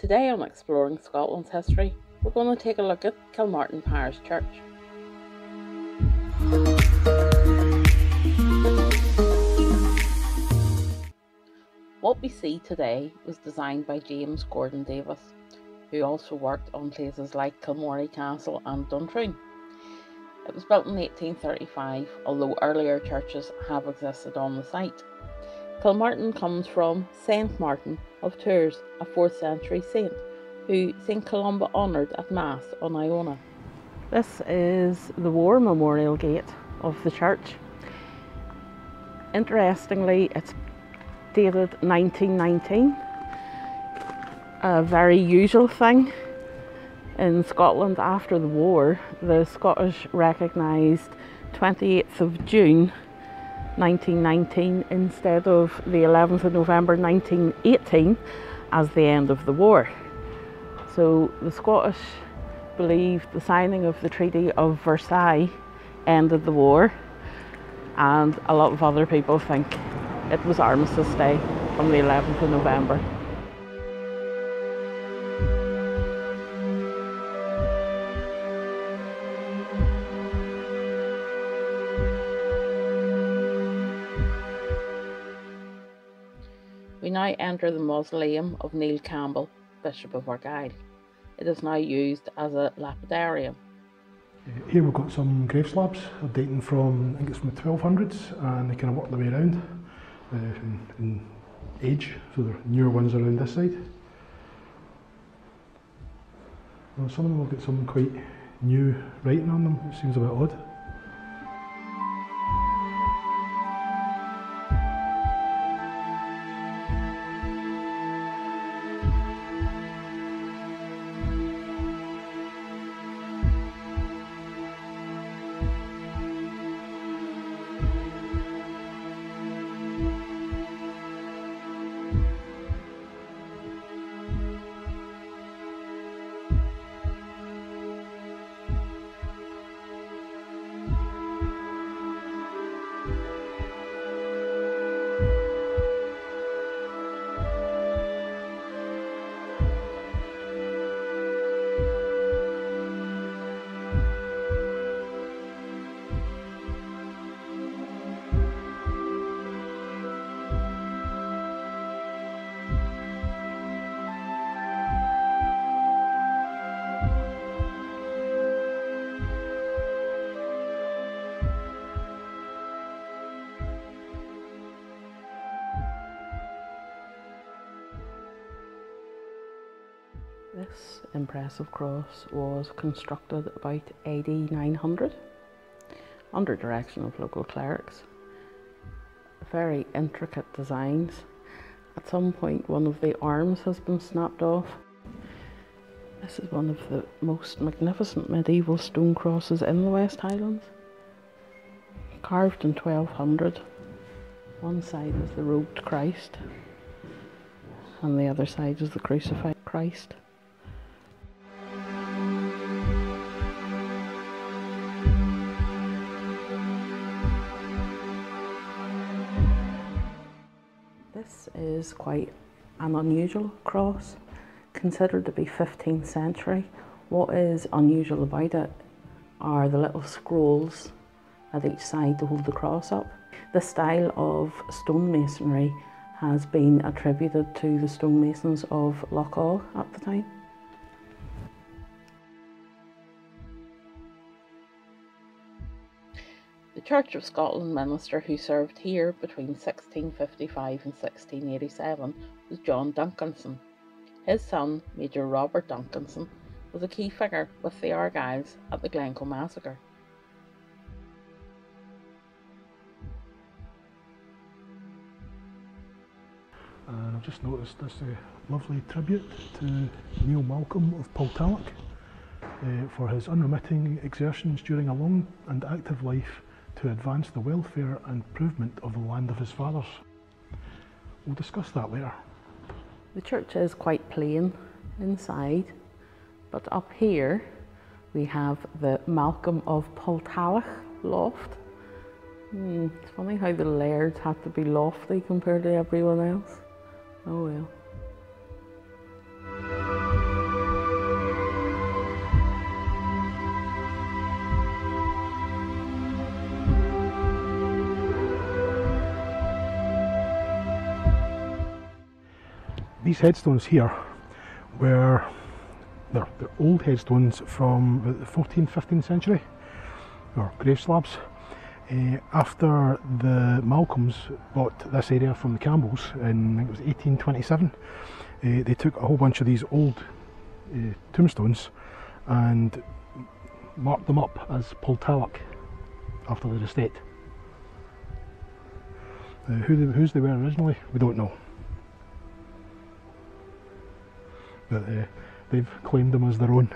Today on Exploring Scotland's History, we're going to take a look at Kilmartin Parish Church. What we see today was designed by James Gordon Davis, who also worked on places like Kilmory Castle and Duntrune. It was built in 1835, although earlier churches have existed on the site. Kilmartin comes from Saint Martin of Tours, a 4th century saint, who St Columba honoured at Mass on Iona. This is the War Memorial Gate of the church. Interestingly, it's dated 1919, a very usual thing in Scotland after the war. The Scottish recognised 28th of June 1919 instead of the 11th of November 1918 as the end of the war. So the Scottish believed the signing of the Treaty of Versailles ended the war, and a lot of other people think it was Armistice Day on the 11th of November. Now enter the mausoleum of Neil Campbell, Bishop of Argyll. It is now used as a lapidarium. Here we've got some grave slabs dating from, I think it's from the 1200s, and they kind of work their way around uh, in, in age, so the newer ones around this side. Well, some of them have got some quite new writing on them, it seems a bit odd. This impressive cross was constructed about AD 900 under direction of local clerics. Very intricate designs. At some point one of the arms has been snapped off. This is one of the most magnificent medieval stone crosses in the West Highlands. Carved in 1200. One side is the robed Christ and the other side is the crucified Christ. This is quite an unusual cross, considered to be 15th century. What is unusual about it are the little scrolls at each side to hold the cross up. The style of stonemasonry has been attributed to the stonemasons of Loch Awe at the time. The Church of Scotland minister who served here between 1655 and 1687 was John Duncanson. His son, Major Robert Duncanson, was a key figure with the Argylls at the Glencoe massacre. And I've just noticed this uh, lovely tribute to Neil Malcolm of Poltalloch uh, for his unremitting exertions during a long and active life to advance the welfare and improvement of the land of his fathers. We'll discuss that later. The church is quite plain inside, but up here we have the Malcolm of Poltalloch loft. Hmm, it's funny how the lairds had to be lofty compared to everyone else. Oh well. These headstones here were they're, they're old headstones from the 14th, 15th century, or grave slabs. Uh, after the Malcolms bought this area from the Campbells in I think it was 1827, uh, they took a whole bunch of these old uh, tombstones and marked them up as Poltalloch after their estate. Who they, whose they were originally, we don't know. But uh, they've claimed them as their own.